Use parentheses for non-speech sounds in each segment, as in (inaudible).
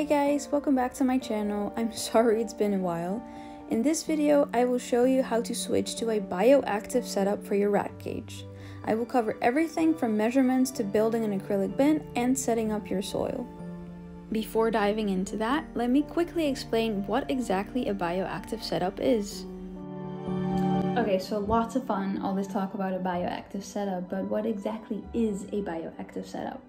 Hey guys, welcome back to my channel. I'm (laughs) sorry it's been a while. In this video, I will show you how to switch to a bioactive setup for your rat cage. I will cover everything from measurements to building an acrylic bin and setting up your soil. Before diving into that, let me quickly explain what exactly a bioactive setup is. Okay, so lots of fun, all this talk about a bioactive setup, but what exactly is a bioactive setup?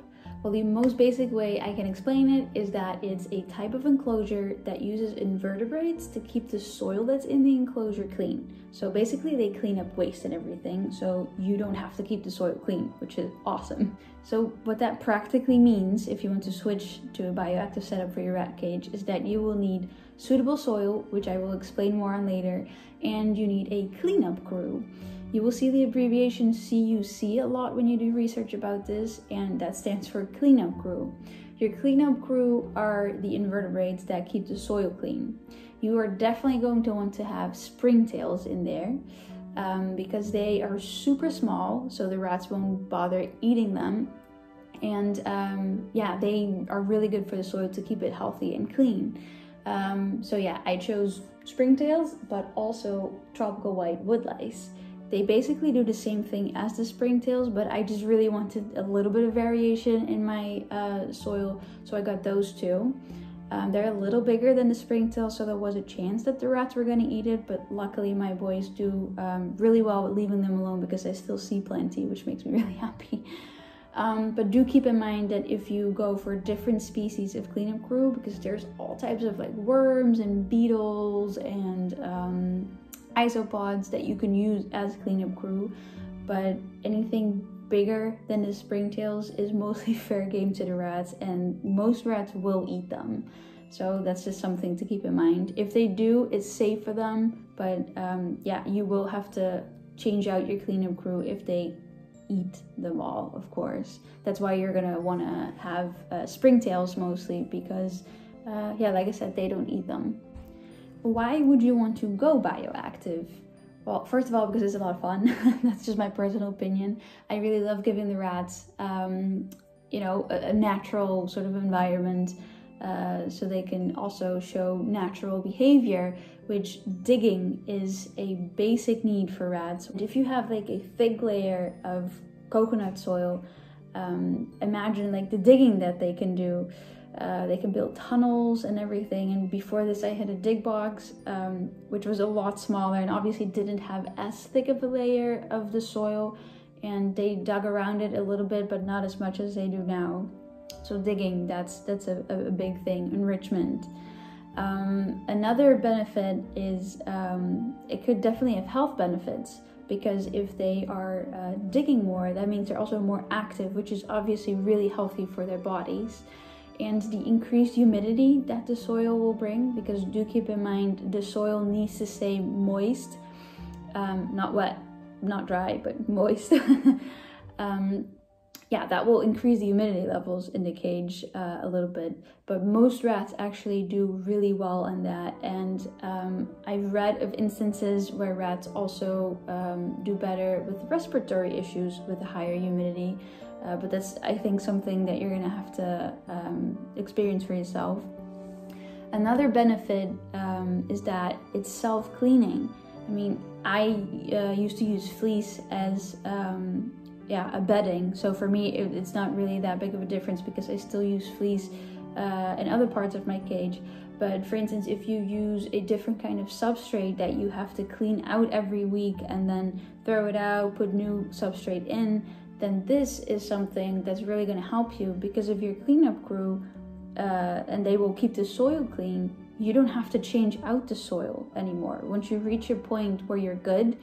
Well, the most basic way I can explain it is that it's a type of enclosure that uses invertebrates to keep the soil that's in the enclosure clean. So basically, they clean up waste and everything, so you don't have to keep the soil clean, which is awesome. So, what that practically means if you want to switch to a bioactive setup for your rat cage is that you will need suitable soil, which I will explain more on later, and you need a cleanup crew. You will see the abbreviation CUC a lot when you do research about this, and that stands for cleanup crew. Your cleanup crew are the invertebrates that keep the soil clean. You are definitely going to want to have springtails in there um, because they are super small, so the rats won't bother eating them. And um, yeah, they are really good for the soil to keep it healthy and clean. Um, so yeah, I chose springtails, but also tropical white woodlice. They basically do the same thing as the springtails, but I just really wanted a little bit of variation in my uh, soil, so I got those two. Um, they're a little bigger than the springtail, so there was a chance that the rats were going to eat it, but luckily my boys do um, really well with leaving them alone because I still see plenty, which makes me (laughs) really happy. Um, but do keep in mind that if you go for different species of cleanup crew, because there's all types of like worms and beetles and um, isopods that you can use as cleanup crew, but anything bigger than the springtails is mostly (laughs) fair game to the rats, and most rats will eat them. So that's just something to keep in mind. If they do, it's safe for them, but um, yeah, you will have to change out your cleanup crew if they eat them all, of course. That's why you're gonna wanna have uh, springtails mostly because, uh, yeah, like I said, they don't eat them why would you want to go bioactive? Well, first of all, because it's a lot of fun. (laughs) That's just my personal opinion. I really love giving the rats, um, you know, a, a, natural sort of environment uh, so they can also show natural behavior, which digging is a basic need for rats. If you have like a thick layer of coconut soil, um, imagine like the digging that they can do. Uh, they can build tunnels and everything. And before this, I had a dig box, um, which was a lot smaller and obviously didn't have as thick of a layer of the soil. And they dug around it a little bit, but not as much as they do now. So digging, that's that's a, a big thing. Enrichment. Um, another benefit is um, it could definitely have health benefits because if they are uh, digging more, that means they're also more active, which is obviously really healthy for their bodies and the increased humidity that the soil will bring because do keep in mind the soil needs to stay moist um, not wet not dry but (laughs) moist. Um, yeah that will increase the humidity levels in the cage uh, a little bit. But most rats actually do really well on that. And um, i've read of instances where rats also um, do better with respiratory issues with the higher humidity uh, but that's, I think, something that you're going to have to um, experience for yourself. Another benefit um, is that it's self cleaning. I mean, I uh, used to use fleece as um, yeah a bedding, so for me it, it's not really that big of a difference because I still use fleece uh, in other parts of my cage. But for instance, if you use a different kind of substrate that you have to clean out every week and then throw it out, put new substrate in, then this is something that's really going to help you because of your cleanup crew uh, and they will keep the soil clean you don't have to change out the soil anymore. Once you reach a point where you're good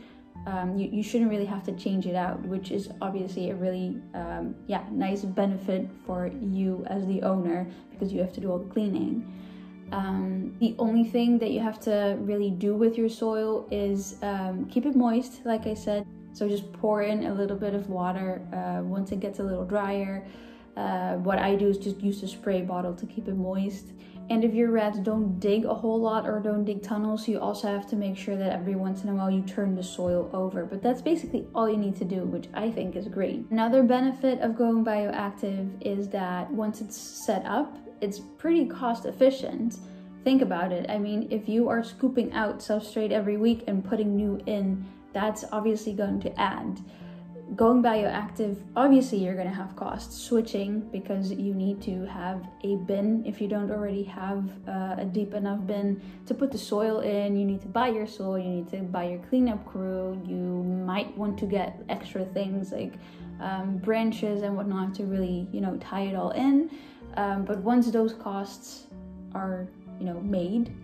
um, you, you shouldn't really have to change it out which is obviously a really um, yeah nice benefit for you as the owner because you have to do all the cleaning. Um, the only thing that you have to really do with your soil is um, keep it moist like i said so just pour in a little bit of water uh, once it gets a little drier. Uh, what I do is just use a spray bottle to keep it moist. And if your rats don't dig a whole lot or don't dig tunnels, you also have to make sure that every once in a while you turn the soil over. But that's basically all you need to do, which I think is great. Another benefit of going bioactive is that once it's set up, it's pretty cost efficient. Think about it. I mean, if you are scooping out substrate every week and putting new in, that's obviously going to add going bioactive, obviously you're going to have costs. Switching because you need to have a bin if you don't already have uh, a deep enough bin to put the soil in. You need to buy your soil, you need to buy your cleanup crew. You might want to get extra things like um, branches and whatnot to really, you know, tie it all in. Um, but once those costs are, you know, made,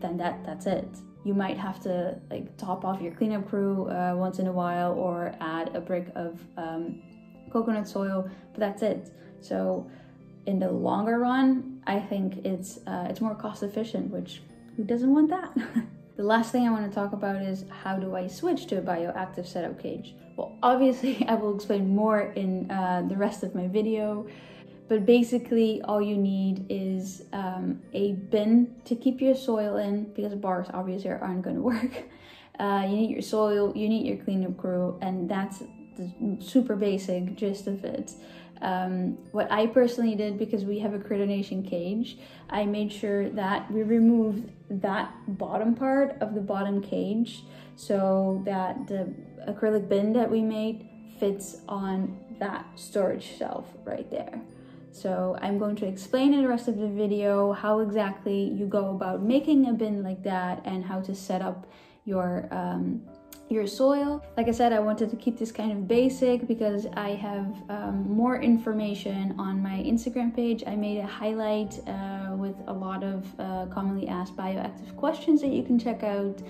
then that that's it you might have to like top off your cleanup crew uh, once in a while or add a brick of um, coconut soil but that's it. So in the longer run i think it's uh, it's more cost efficient which who doesn't want that? (laughs) The last thing i want to talk about is how do i switch to a bioactive setup cage? Well obviously (laughs) i will explain more in uh, the rest of my video but basically, all you need is um, a bin to keep your soil in because bars obviously aren't going (laughs) to work. Uh, you need your soil, you need your cleanup crew, and that's the super basic gist of it. Um, what I personally did because we have a Critter Nation cage, I made sure that we removed that bottom part of the bottom cage so that the acrylic bin that we made fits on that storage shelf right there. So I'm going to explain in the rest of the video how exactly you go about making a bin like that and how to set up your um, your soil. Like I said, I wanted to keep this kind of basic because I have um, more information on my Instagram page. I made a highlight uh, with a lot of uh, commonly asked bioactive questions that you can check out.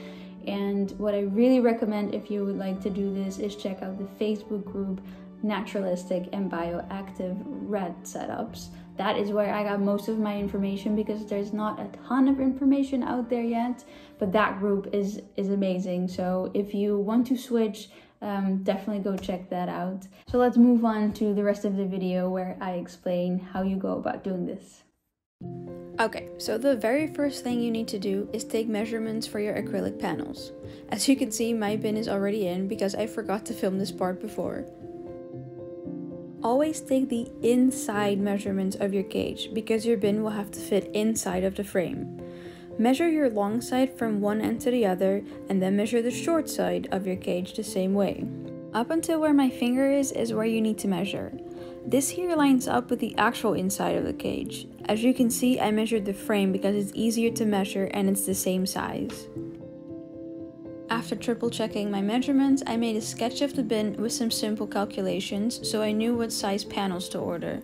And what I really recommend if you would like to do this is check out the Facebook group naturalistic and bioactive rat setups. That is where I got most of my information because there's not a ton of information out there yet, but that group is is amazing. So if you want to switch, um, definitely go check that out. So let's move on to the rest of the video where I explain how you go about doing this. Okay, so the very first thing you need to do is take measurements for your acrylic panels. As you can see, my bin is already in because I forgot to film this part before. Always take the inside measurements of your cage because your bin will have to fit inside of the frame. Measure your long side from one end to the other and then measure the short side of your cage the same way. Up until where my finger is is where you need to measure. This here lines up with the actual inside of the cage. As you can see I measured the frame because it's easier to measure and it's the same size. After triple checking my measurements, I made a sketch of the bin with some simple calculations so I knew what size panels to order.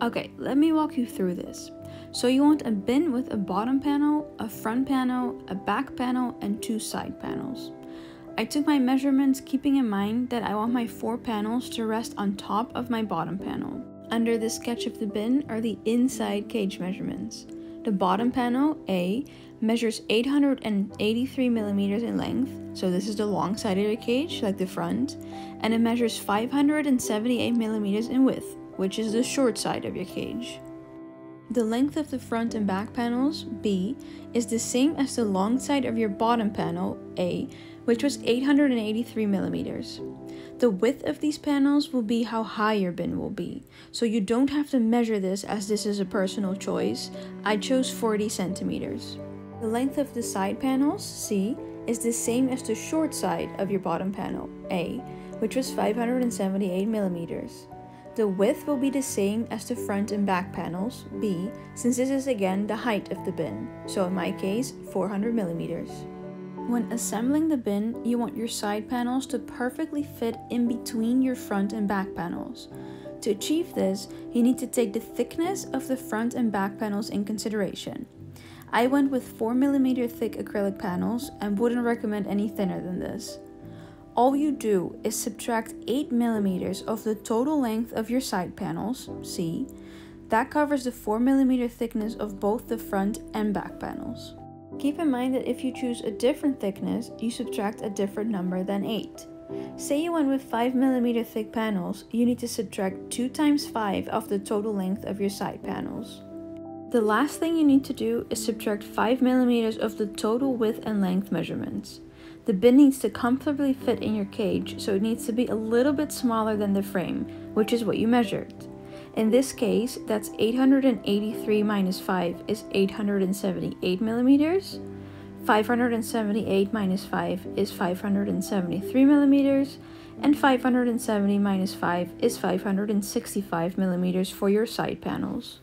Okay, let me walk you through this. So you want a bin with a bottom panel, a front panel, a back panel, and two side panels. I took my measurements keeping in mind that I want my four panels to rest on top of my bottom panel. Under the sketch of the bin are the inside cage measurements. The bottom panel, A, measures 883 millimeters in length, so this is the long side of the cage, like the front, and it measures 578 millimeters in width, which is the short side of your cage. The length of the front and back panels, B, is the same as the long side of your bottom panel, A, which was 883 millimeters. The width of these panels will be how high your bin will be, so you don't have to measure this as this is a personal choice. I chose 40 centimeters. The length of the side panels, C, is the same as the short side of your bottom panel, A, which was 578 millimeters. The width will be the same as the front and back panels, B, since this is again the height of the bin, so in my case, 400 millimeters. When assembling the bin, you want your side panels to perfectly fit in between your front and back panels. To achieve this, you need to take the thickness of the front and back panels in consideration. I went with 4mm thick acrylic panels and wouldn't recommend any thinner than this. All you do is subtract 8mm of the total length of your side panels, C. That covers the 4mm thickness of both the front and back panels. Keep in mind that if you choose a different thickness, you subtract a different number than 8. Say you went with 5mm thick panels, you need to subtract 2 times 5 of the total length of your side panels. The last thing you need to do is subtract 5 millimeters of the total width and length measurements. The bin needs to comfortably fit in your cage, so it needs to be a little bit smaller than the frame, which is what you measured. In this case, that's 883 minus 5 is 878 millimeters. 578 minus 5 is 573 millimeters, and 570 minus 5 is 565 millimeters for your side panels.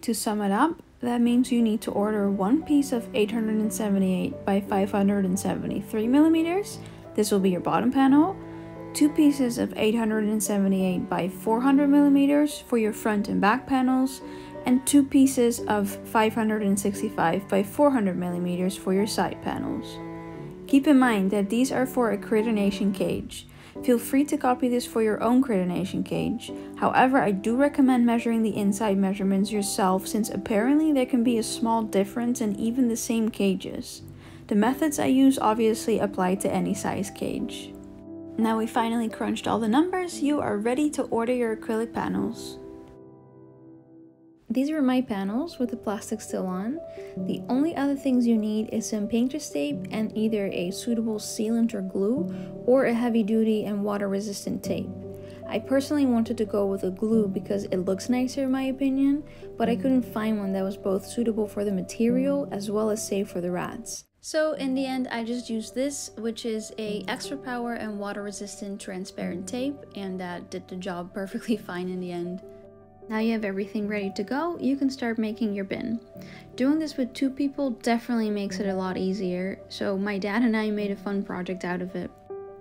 To sum it up, that means you need to order one piece of 878 by 573 millimeters. This will be your bottom panel. Two pieces of 878 by 400 millimeters for your front and back panels, and two pieces of 565 by 400 millimeters for your side panels. Keep in mind that these are for a critter cage. Feel free to copy this for your own critter cage. However, I do recommend measuring the inside measurements yourself since apparently there can be a small difference in even the same cages. The methods I use obviously apply to any size cage. Now we finally crunched all the numbers, you are ready to order your acrylic panels. These are my panels with the plastic still on. The only other things you need is some painter's tape and either a suitable sealant or glue or a heavy duty and water resistant tape. I personally wanted to go with a glue because it looks nicer in my opinion, but I couldn't find one that was both suitable for the material as well as safe for the rats. So in the end I just used this which is a extra power and water resistant transparent tape and that did the job (laughs) perfectly fine in the end. Now you have everything ready to go, you can start making your bin. Doing this with two people definitely makes it a lot easier, so my dad and I made a fun project out of it.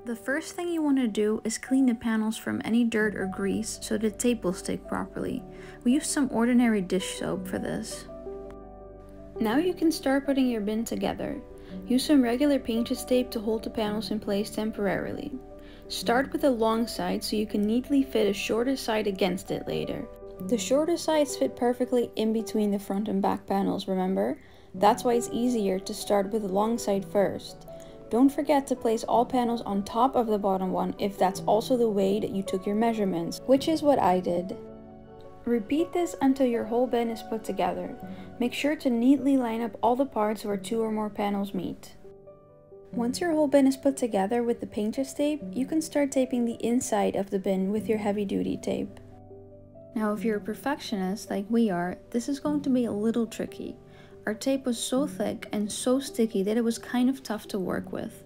The first thing you want to do is clean the panels from any dirt or grease so the tape will stick properly. We used some ordinary dish soap for this. Now you can start putting your bin together. Use some regular painter's tape to hold the panels in place temporarily. Start with the long side so you can neatly fit a shorter side against it later. The shorter sides fit perfectly in between the front and back panels, remember? That's why it's easier to start with the long side first. Don't forget to place all panels on top of the bottom one if that's also the way that you took your measurements, which is what I did. Repeat this until your whole bin is put together. Make sure to neatly line up all the parts where two or more panels meet. Once your whole bin is put together with the painter's tape, you can start taping the inside of the bin with your heavy duty tape. Now if you're a perfectionist like we are, this is going to be a little tricky. Our tape was so thick and so sticky that it was kind of tough to work with.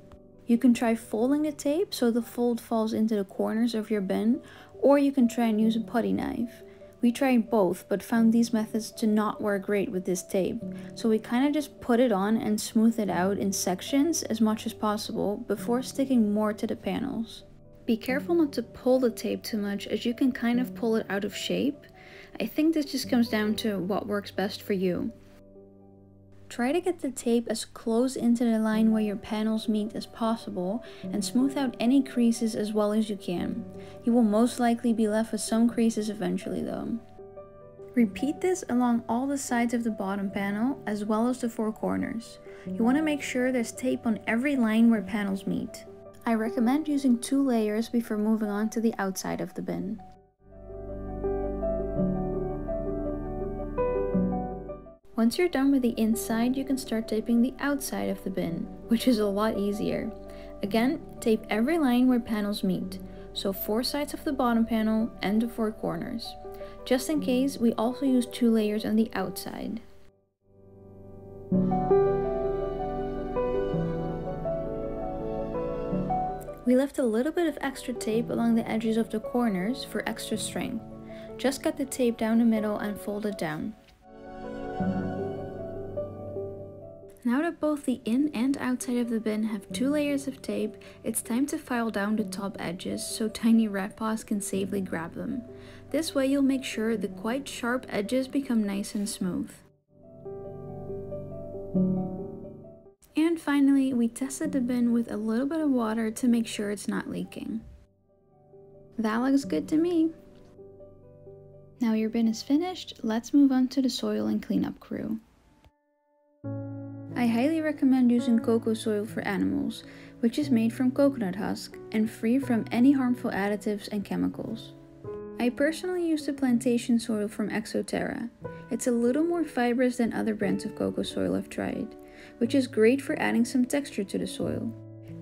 You can try folding the tape so the fold falls into the corners of your bin, or you can try and use a putty knife. We tried both, but found these methods to not work great with this tape, so we kind of just put it on and smooth it out in sections as much as possible before sticking more to the panels. Be careful not to pull the tape too much as you can kind of pull it out of shape. I think this just comes down to what works best for you. Try to get the tape as close into the line where your panels meet as possible and smooth out any creases as well as you can. You will most likely be left with some creases eventually though. Repeat this along all the sides of the bottom panel as well as the four corners. You want to make sure there's tape on every line where panels meet. I recommend using two layers before moving on to the outside of the bin. Once you're done with the inside, you can start taping the outside of the bin, which is a lot easier. Again, tape every line where panels meet, so four sides of the bottom panel and the four corners. Just in case, we also use two layers on the outside. We left a little bit of extra tape along the edges of the corners for extra strength. Just cut the tape down the middle and fold it down. Now that both the in and outside of the bin have two layers of tape, it's time to file down the top edges so tiny rat paws can safely grab them. This way you'll make sure the quite sharp edges become nice and smooth. And finally, we tested the bin with a little bit of water to make sure it's not leaking. That looks good to me. Now your bin is finished, let's move on to the soil and cleanup crew. I highly recommend using coco soil for animals, which is made from coconut husk and free from any harmful additives and chemicals. I personally use the plantation soil from Exo Terra. It's a little more fibrous than other brands of coco soil I've tried, which is great for adding some texture to the soil.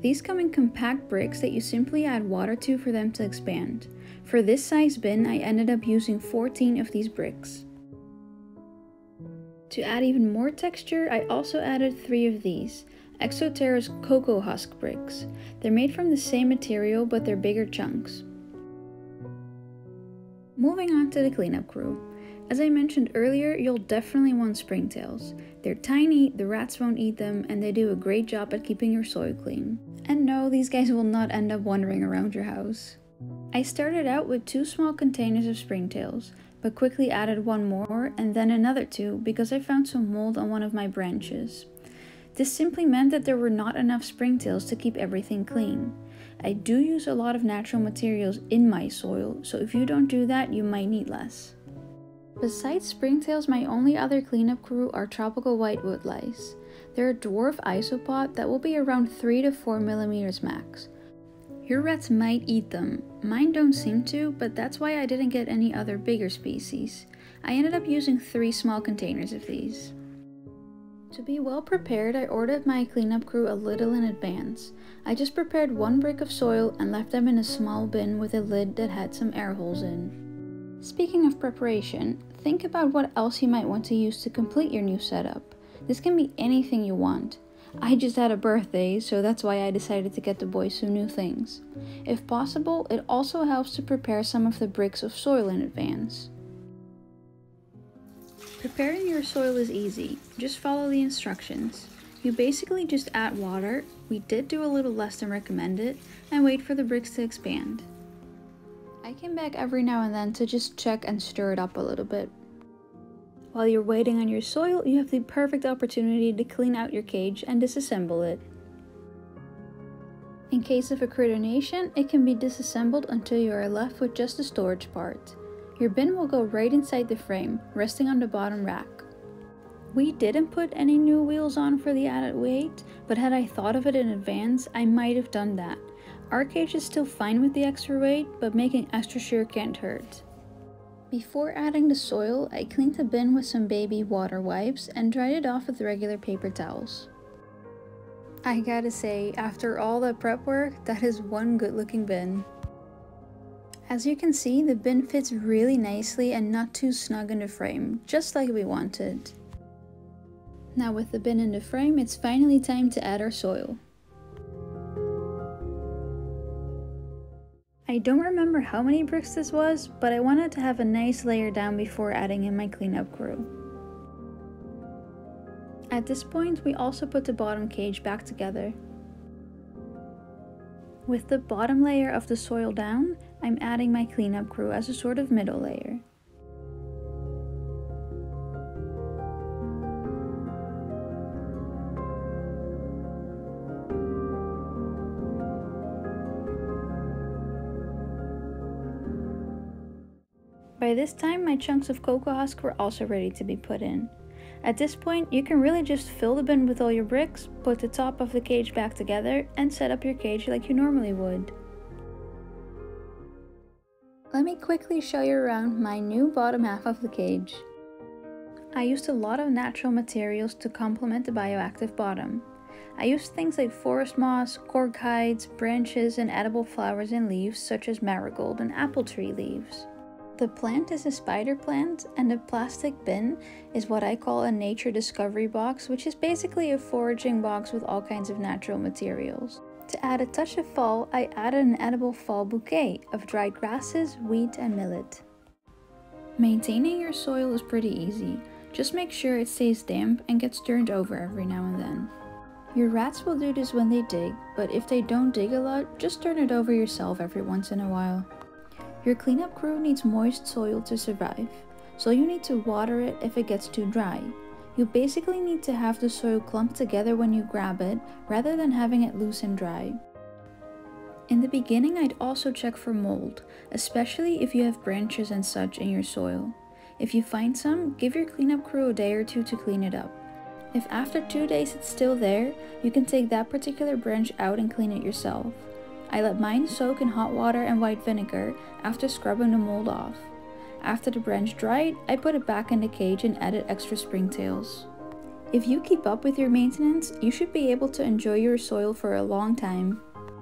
These come in compact bricks that you simply add water to for them to expand. For this size bin, I ended up using 14 of these bricks. To add even more texture, I also added 3 of these, Exoterra's coco husk bricks. They're made from the same material, but they're bigger chunks. Moving on to the cleanup crew. As I mentioned earlier, you'll definitely want springtails. They're tiny, the rats won't eat them, and they do a great job at keeping your soil clean. And no, these guys will not end up wandering around your house. I started out with two small containers of springtails, but quickly added one more and then another two because I found some mold on one of my branches. This simply meant that there were not enough springtails to keep everything clean. I do use a lot of natural materials in my soil, so if you don't do that, you might need less. Besides springtails, my only other cleanup crew are tropical white wood lice. They're a dwarf isopod that will be around 3 to 4 millimeters max. Your rats might eat them. Mine don't seem to, but that's why I didn't get any other bigger species. I ended up using 3 small containers of these. To be well prepared, I ordered my cleanup crew a little in advance. I just prepared one brick of soil and left them in a small bin with a lid that had some air holes in. Speaking of preparation, think about what else you might want to use to complete your new setup. This can be anything you want. I just had a birthday, so that's why I decided to get the boys some new things. If possible, it also helps to prepare some of the bricks of soil in advance. Preparing your soil is easy, just follow the instructions. You basically just add water, we did do a little less than recommended, and wait for the bricks to expand. I came back every now and then to just check and stir it up a little bit. While you're waiting on your soil, you have the perfect opportunity to clean out your cage and disassemble it. In case of a Critter Nation, it can be disassembled until you are left with just the storage part. Your bin will go right inside the frame, resting on the bottom rack. We didn't put any new wheels on for the added weight, but had I thought of it in advance, I might have done that. Our cage is still fine with the extra weight, but making extra sure can't hurt. Before adding the soil, I cleaned the bin with some baby water wipes and dried it off with regular paper towels. I gotta say, after all the prep work, that is one good looking bin. As you can see, the bin fits really nicely and not too snug in the frame, just like we wanted. Now with the bin in the frame, it's finally time to add our soil. I don't remember how many bricks this was, but I wanted to have a nice layer down before adding in my cleanup crew. At this point, we also put the bottom cage back together. With the bottom layer of the soil down, I'm adding my cleanup crew as a sort of middle layer. By this time, my chunks of coco husk were also ready to be put in. At this point, you can really just fill the bin with all your bricks, put the top of the cage back together, and set up your cage like you normally would. Let me quickly show you around my new bottom half of the cage. I used a lot of natural materials to complement the bioactive bottom. I used things like forest moss, cork hides, branches, and edible flowers and leaves such as marigold and apple tree leaves. The plant is a spider plant, and the plastic bin is what I call a nature discovery box, which is basically a foraging box with all kinds of natural materials. To add a touch of fall, I added an edible fall bouquet of dried grasses, wheat, and millet. Maintaining your soil is pretty easy. Just make sure it stays damp and gets turned over every now and then. Your rats will do this when they dig, but if they don't dig a lot, just turn it over yourself every once in a while. Your cleanup crew needs moist soil to survive, so you need to water it if it gets too dry. You basically need to have the soil clumped together when you grab it, rather than having it loose and dry. In the beginning I'd also check for mold, especially if you have branches and such in your soil. If you find some, give your cleanup crew a day or two to clean it up. If after two days it's still there, you can take that particular branch out and clean it yourself. I let mine soak in hot water and white vinegar after scrubbing the mold off. After the branch dried, I put it back in the cage and added extra springtails. If you keep up with your maintenance, you should be able to enjoy your soil for a long time.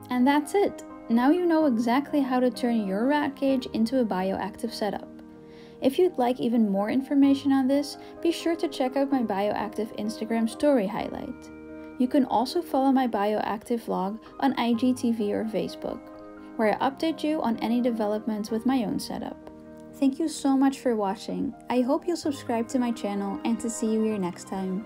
And that's it! Now you know exactly how to turn your rat cage into a bioactive setup. If you'd like even more information on this, be sure to check out my bioactive Instagram story highlight. You can also follow my bioactive vlog on IGTV or Facebook, where I update you on any developments with my own setup. Thank you so much for watching. I hope you'll subscribe to my channel and to see you here next time.